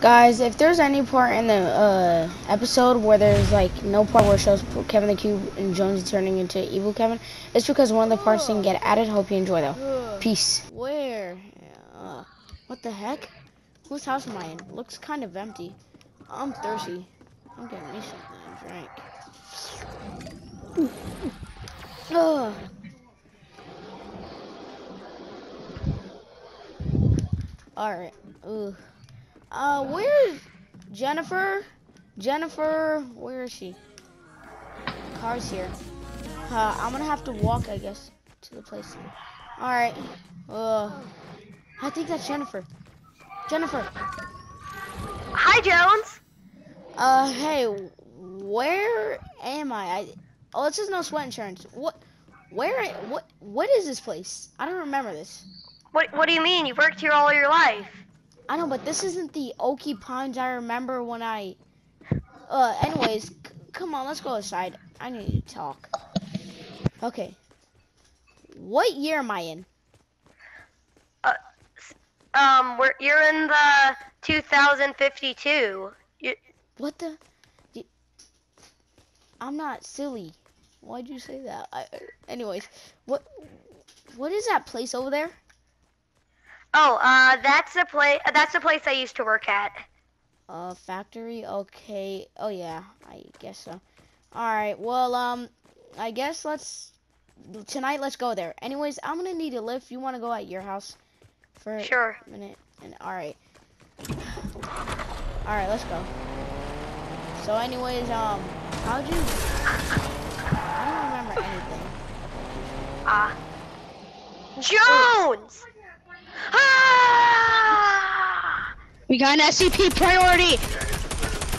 Guys, if there's any part in the uh, episode where there's like no part where it shows Kevin the Cube and Jonesy turning into evil Kevin, it's because one of the parts didn't get added. Hope you enjoy though. Peace. Where? Uh, what the heck? Whose house am I in? Looks kind of empty. I'm thirsty. I'm getting me something to drink. Ugh. Alright. Ooh. Uh, where's Jennifer? Jennifer, where is she? Car's here. Uh, I'm gonna have to walk, I guess, to the place. Alright. Uh, I think that's Jennifer. Jennifer. Hi, Jones. Uh, hey, where am I? I oh, it says no sweat insurance. What? Where? What? What is this place? I don't remember this. What What do you mean? You've worked here all your life. I know, but this isn't the Okie Pines I remember when I. Uh, anyways, c- come on, let's go outside. I need to talk. Okay. What year am I in? Uh, Um, we're you're in the 2052. You, What the? I'm not silly. Why'd you say that? I, anyways, what? What is that place over there? Oh, uh, that's the place. That's the place I used to work at. Uh, factory. Okay. Oh yeah, I guess so. All right. Well, um, I guess let's tonight. Let's go there. Anyways, I'm gonna need a lift. You want to go at your house for Sure. a minute? And all right. All right. Let's go. So, anyways, um, how'd you? I don't remember anything. Ah. Jones. Ah! We got an SCP priority.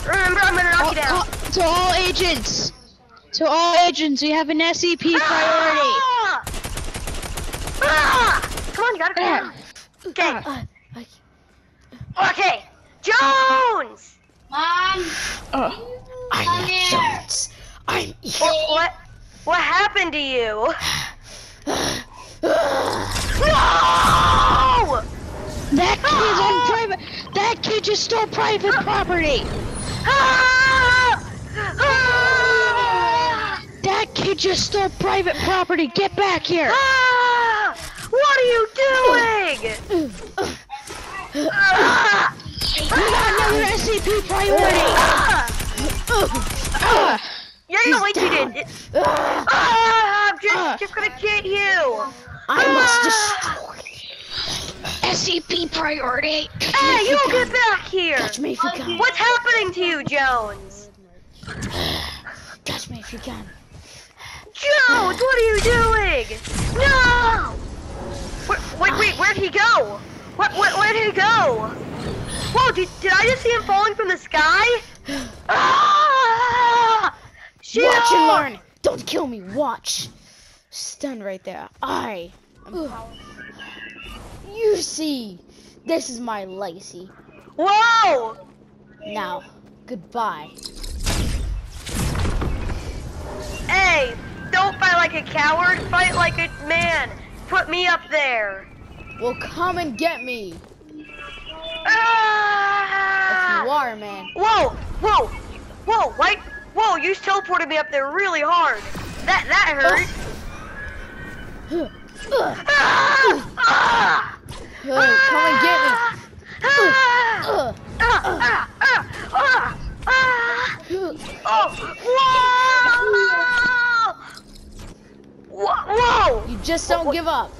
Remember, I'm gonna knock All- you down. all- to all agents. To all agents, we have an SCP priority. Ah! Ah! Come on, you gotta come. Okay. Uh, Okay. Jones. Uh, I'm not Jones. I'm What? What, what happened to you? No! That kid's on private. That kid just stole private property. That kid just stole private property. Get back here. What are you doing? We got another SCP priority. You're you did. Ah! I'm Ah. just, just gonna get you. I must destroy. SCP priority. Hey, you get back here. Catch me if you can. What's happening to you, Jones? Catch me if you can. Jones, what are you doing? No! Where, wait, wait, where'd he go? What, what, where did he go? Whoa, did, did I just see him falling from the sky? Ah! Watch and learn. Don't kill me. Watch. Stun right there. I. am powerful. You see, this is my legacy. Whoa! Now, goodbye. Hey, don't fight like a coward, fight like a man. Put me up there. Well, come and get me. Ah! If you are, man. Whoa, whoa, whoa, wait, whoa, you teleported me up there really hard. That, that hurt. Ah! Ah! Come and get me. Oh! Whoa! Whoa! You just don't give up.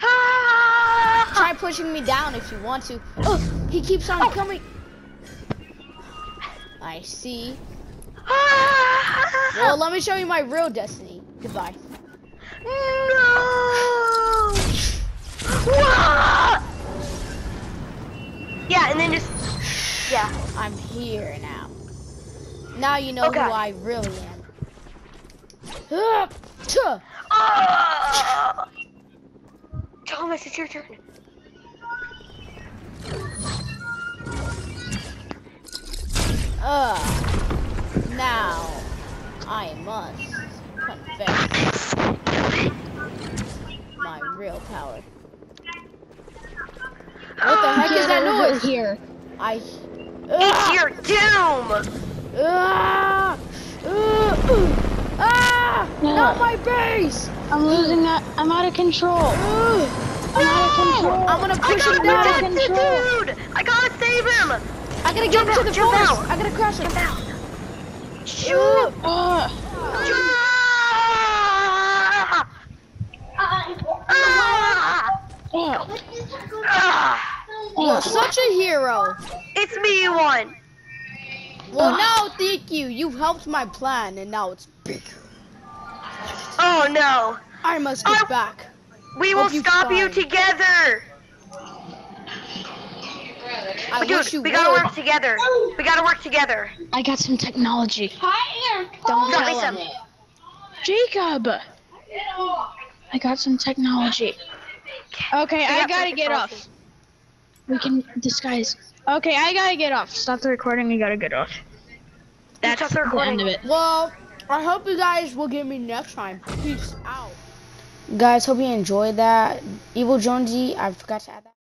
Try pushing me down if you want to. Oh, he keeps on coming. I see. Well, let me show you my real destiny. Goodbye. No! Yeah, and then just yeah. I'm here now. Now you know Okay. who I really am. Ah. Ah! Thomas, it's your turn. Uh, now I must confess my real power. What the heck is that noise? Here. I. It's your doom! Ah! Uh, uh, ah! No. Not my base! I'm losing that. I'm out of control. I'm out of control. I'm gonna I push gotta protect the dude! I gotta save him! I gotta get Jump into out, the jump forest. out. I gotta crush him. Jump out! Shoot! Uh, Uh, Ah! Ah! uh, Ah! You're such a hero. It's me you want! Well, now thank you. You've helped my plan, and now it's bigger. Oh no! I must get Oh. back. We will you stop you together! I But wish dude, you we would. gotta work together. We gotta work together. I got some technology. Hi, Don't tell me some. Jacob! I got some technology. Okay, We I got gotta get off. We can disguise. Okay, I gotta get off. Stop the recording. We gotta get off. That's the the recording. end of it. Well, I hope you guys will get me next time. Peace out. Guys, hope you enjoyed that. Evil Jonesy, I forgot to add that.